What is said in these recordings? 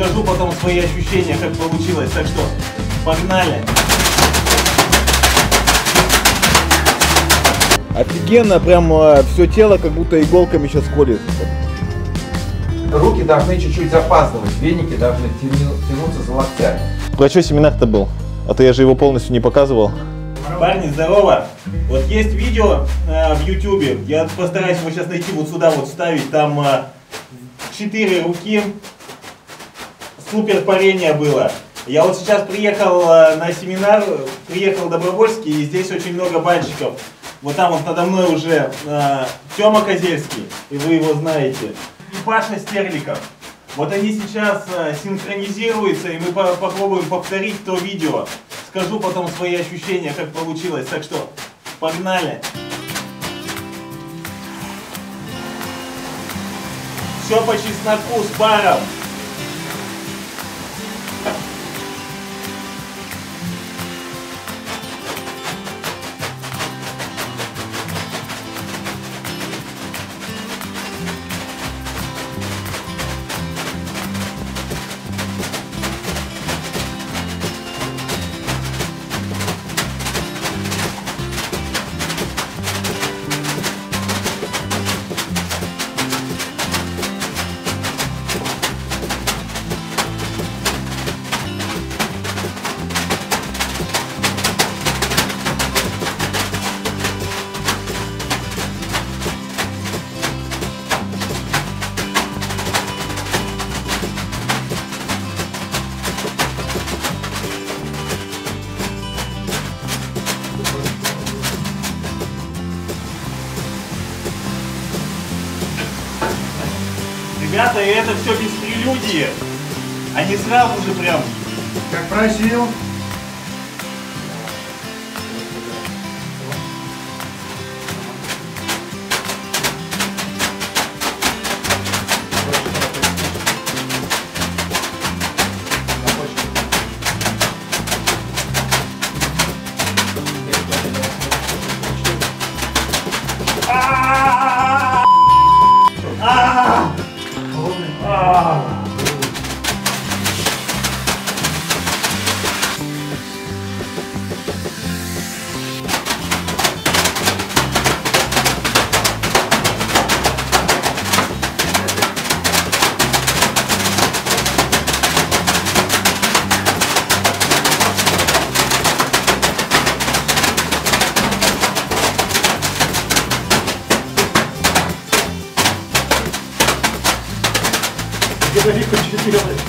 Скажу потом свои ощущения, как получилось. Так что, погнали! Офигенно, прям все тело как будто иголками сейчас колет. Руки должны чуть-чуть запаздывать, веники должны тяну- тянуться за локтями. Про что семинар-то был? А то я же его полностью не показывал. Парни, здорово! Вот есть видео э, в ютубе, я постараюсь его сейчас найти вот сюда вот вставить, там э, четыре руки, супер парение было. Я вот сейчас приехал э, на семинар, приехал в Добровольский, и здесь очень много банщиков. Вот там вот надо мной уже э, Тёма Козельский, и вы его знаете, и Паша Стерликов. Вот они сейчас э, синхронизируются, и мы по- попробуем повторить то видео. Скажу потом свои ощущения, как получилось. Так что, погнали! Все по чесноку с паром. Ребята, и это все без прелюдии. Они сразу же прям. Как просил. Gracias.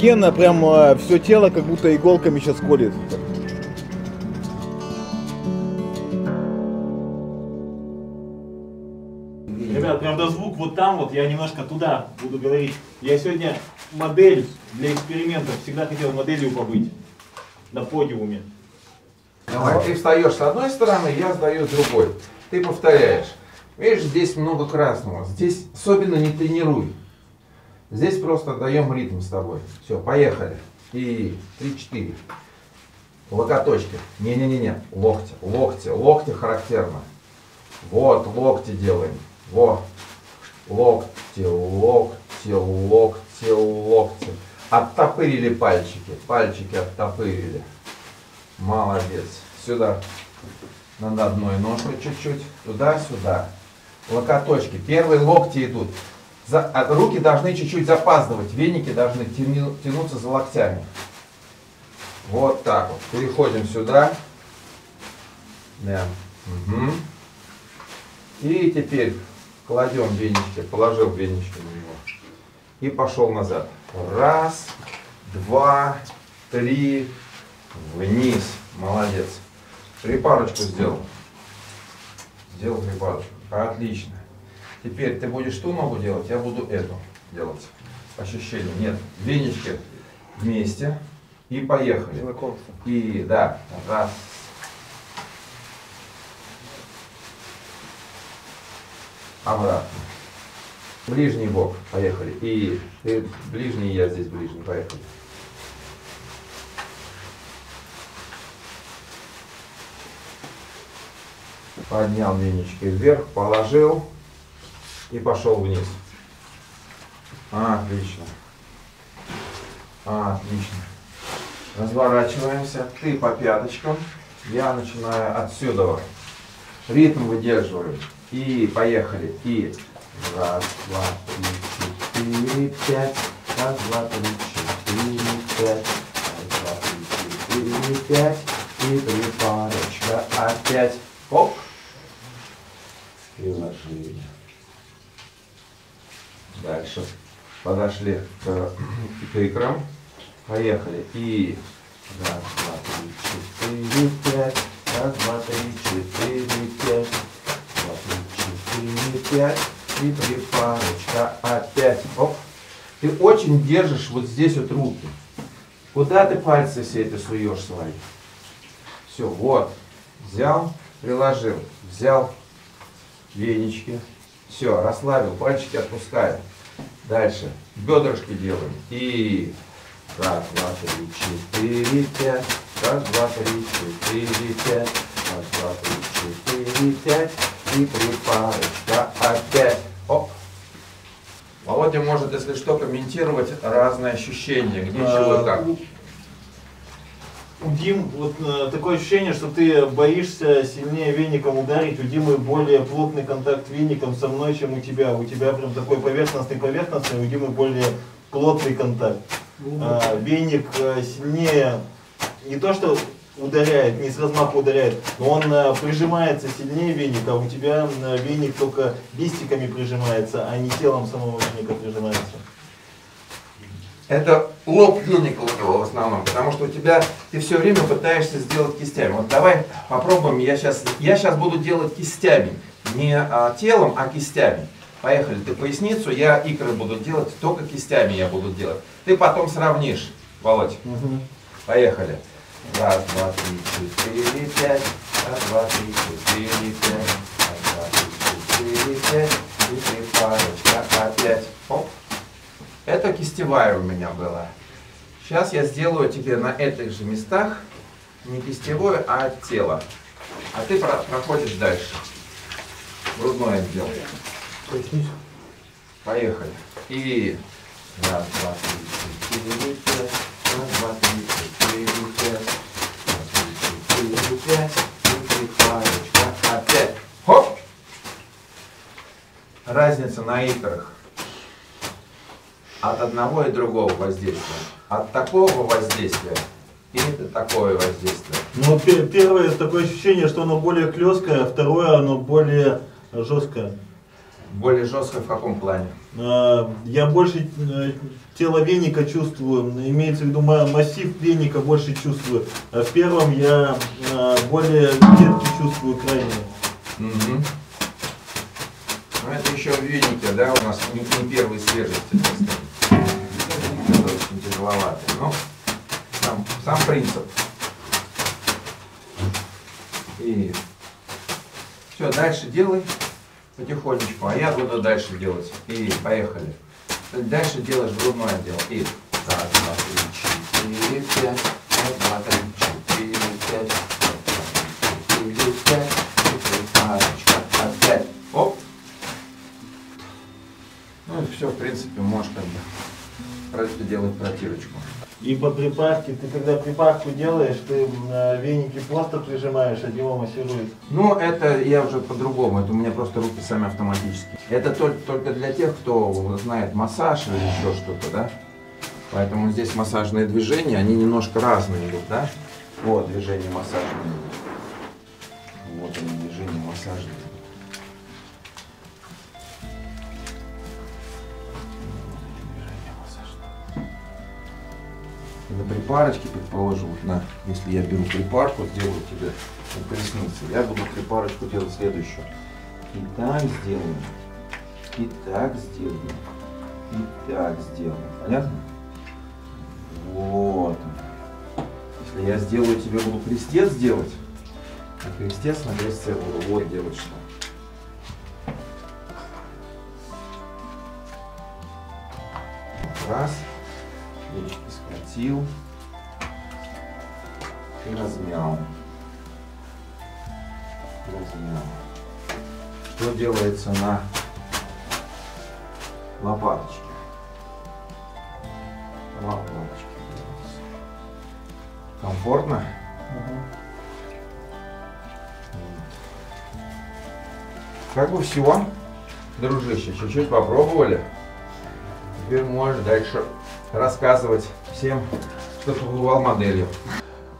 Офигенно, прям все тело как будто иголками сейчас колет. Ребят, правда звук вот там вот, я немножко туда буду говорить. Я сегодня модель для экспериментов, всегда хотел моделью побыть на подиуме. Давай, ты встаешь с одной стороны, я сдаю с другой. Ты повторяешь. Видишь, здесь много красного. Здесь особенно не тренируй. Здесь просто даем ритм с тобой. Все, поехали. И 3-4. Локоточки. Не-не-не-не. Локти. Локти. Локти характерно. Вот, локти делаем. Во. Локти, локти, локти, локти. Оттопырили пальчики. Пальчики оттопырили. Молодец. Сюда. Над одной ножкой чуть-чуть. Туда-сюда. Локоточки. Первые локти идут. За, а руки должны чуть-чуть запаздывать. Веники должны тяну- тянуться за локтями. Вот так вот. Переходим сюда. Да. Мгм. И теперь кладем венички. Положил венички на него. И пошел назад. Раз, два, три, вниз. Молодец. Припарочку сделал. Сделал припарочку. Отлично. Теперь ты будешь ту ногу делать, я буду эту делать. Ощущение. Нет. Венички вместе. И поехали. Знакомство. И да. Раз. Обратно. Ближний бок. Поехали. И ты ближний, я здесь ближний. Поехали. Поднял венички вверх, положил и пошел вниз. Отлично. Отлично. Разворачиваемся. Ты по пяточкам. Я начинаю отсюда. Ритм выдерживаем. И поехали. И раз, два, три, четыре, пять. Раз, два, три, четыре, пять. Раз, два, три, четыре, пять. И три парочка. Опять. Оп. Приложили. Дальше. Подошли к, к икрам. Поехали. И раз, два, три, четыре, пять. Раз, два, три, четыре, пять. Два, три, четыре, пять. И три парочка. Опять. Оп. Ты очень держишь вот здесь вот руки. Куда ты пальцы все это суешь свои? Все, вот. Взял, приложил. Взял венички. Все, расслабил, пальчики отпускаем. Дальше. Бедрышки делаем. И раз, два, три, четыре, пять. Раз, два, три, четыре, пять. Раз, два, три, четыре, пять. И три парочка. Опять. Оп. Володя может, если что, комментировать разные ощущения, где чего и как. У Дим вот э, такое ощущение, что ты боишься сильнее веником ударить. У Димы более плотный контакт веником со мной, чем у тебя. У тебя прям такой поверхностный поверхностный, у Димы более плотный контакт. А, веник э, сильнее не то что ударяет, не с размаху ударяет, но он э, прижимается сильнее веника, а у тебя э, веник только листиками прижимается, а не телом самого веника прижимается. Это лоб веника у него в основном, потому что у тебя ты все время пытаешься сделать кистями. Вот давай попробуем, я сейчас, я сейчас буду делать кистями, не а, телом, а кистями. Поехали, ты поясницу, я икры буду делать, только кистями я буду делать. Ты потом сравнишь, Володь. Поехали. Раз, два, три, четыре, пять. Раз, два, три, четыре, пять. Раз, два, три, четыре, пять. И три парочка. Опять. Оп. Это кистевая у меня была. Сейчас я сделаю тебе на этих же местах не кистевое, а тело. А ты про- проходишь дальше. Грудное сделай. Поехали. И раз, два, три, четыре, пять. Раз, два, три, четыре, пять. Раз, два, три, четыре, пять. Три парочка. Опять. Хоп. Разница на икрах от одного и другого воздействия. От такого воздействия и такое воздействие. Ну, пе- первое такое ощущение, что оно более клеское, а второе оно более жесткое. Более жестко в каком плане? А, Я больше э, тело веника чувствую, имеется в виду ма- массив веника больше чувствую. А в первом я э, более ветки чувствую крайне. Мгм. Ну это еще в венике, да, у нас не, не первый свежести. Это очень тяжеловато. Но сам, сам принцип. И все, дальше делай потихонечку, а я буду дальше делать. И поехали. Дальше делаешь грудное отдел. И раз, два, три, четыре, пять. Раз, два, три, четыре, пять. Четыре, пять. Четыре, парочка. Опять. Оп. Ну и все, в принципе, можешь как бы просто делать протирочку. И по припарке, ты когда припарку делаешь, ты э, веники просто прижимаешь, а Дима массирует. Ну, это я уже по-другому, это у меня просто руки сами автоматически. Это только, только для тех, кто знает массаж или еще что-то, да? Поэтому здесь массажные движения, они немножко разные идут, да? Вот движения массажные. Вот они, движения массажные. На припарочке, предположим, вот на, если я беру припарку, сделаю тебе на пояснице, я буду припарочку делать следующую. И так сделаем, и так сделаем, и так сделаем. Понятно? Вот. Если я сделаю тебе, буду крестец делать, а крестец на крестце буду вот делать что. Раз. Схватил. И размял. Размял. Что делается на лопаточке? Лопаточки делаются. Комфортно? Как бы все, дружище, чуть-чуть попробовали. Теперь можешь дальше рассказывать всем, кто побывал моделью.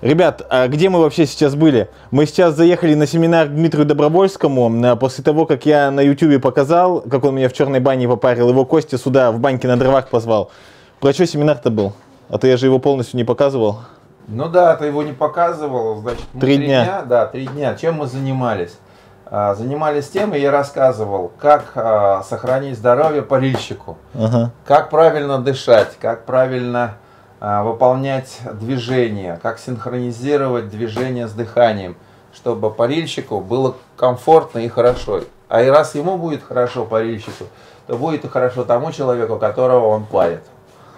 Ребят, а где мы вообще сейчас были? Мы сейчас заехали на семинар к Дмитрию Добровольскому. А, После того, как я на ютубе показал, как он меня в черной бане попарил, его Костя сюда в баньке на дровах позвал. Про что семинар-то был? А то я же его полностью не показывал. Ну да, ты его не показывал, значит, мы Три дня. Да, три дня. Чем мы занимались? А, Занимались тем, и я рассказывал, как а, сохранить здоровье парильщику, Ага. как правильно дышать, как правильно выполнять движения, как синхронизировать движение с дыханием, чтобы парильщику было комфортно и хорошо. А и раз ему будет хорошо парильщику, то будет и хорошо тому человеку, которого он парит.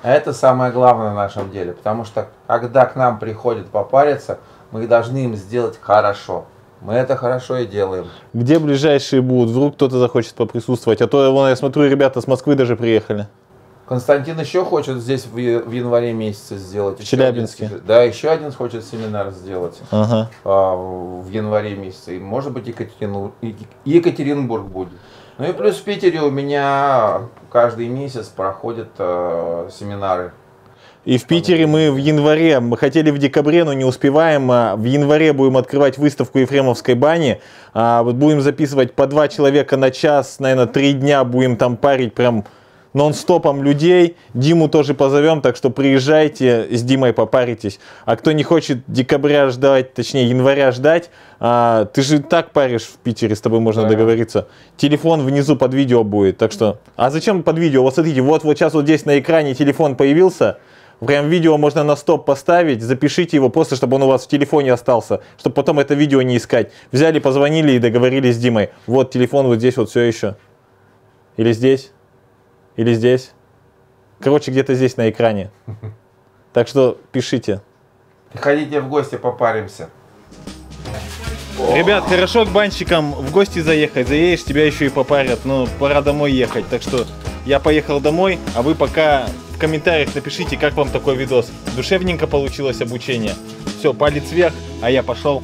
А это самое главное в нашем деле, потому что когда к нам приходят попариться, мы должны им сделать хорошо. Мы это хорошо и делаем. Где ближайшие будут? Вдруг кто-то захочет поприсутствовать. А то, вон, я смотрю, ребята с Москвы даже приехали. Константин еще хочет здесь в, в январе месяце сделать. В Челябинске. один- да, еще один хочет семинар сделать Ага. а, в январе месяце. И может быть Екатерину- Ек- Екатеринбург будет. Ну и плюс в Питере у меня каждый месяц проходят э, семинары. И в Питере мы в январе, мы хотели в декабре, но не успеваем. а В январе будем открывать выставку Ефремовской бани. А будем записывать по два человека на час, наверное, три дня будем там парить прям нон-стопом людей. Диму тоже позовем, так что приезжайте, с Димой попаритесь. А кто не хочет декабря ждать, точнее января ждать, а, ты же так паришь в Питере, с тобой можно Да. договориться. Телефон внизу под видео будет, так что... А зачем под видео? Вот смотрите, вот, вот сейчас вот здесь на экране телефон появился, Прям видео можно на стоп поставить, запишите его просто, чтобы он у вас в телефоне остался, чтобы потом это видео не искать. Взяли, позвонили и договорились с Димой. Вот телефон вот здесь вот все еще. Или здесь. Или здесь. Короче, где-то здесь на экране. Так что пишите. Приходите в гости, попаримся. Ребят, хорошо к банщикам в гости заехать. Заедешь, тебя еще и попарят. Но пора домой ехать. Так что я поехал домой, а вы пока в комментариях напишите, как вам такой видос. Душевненько получилось обучение. Все, палец вверх, а я пошел